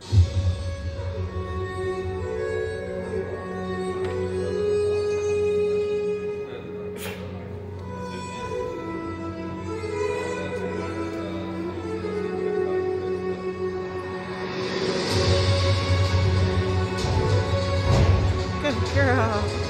Good girl.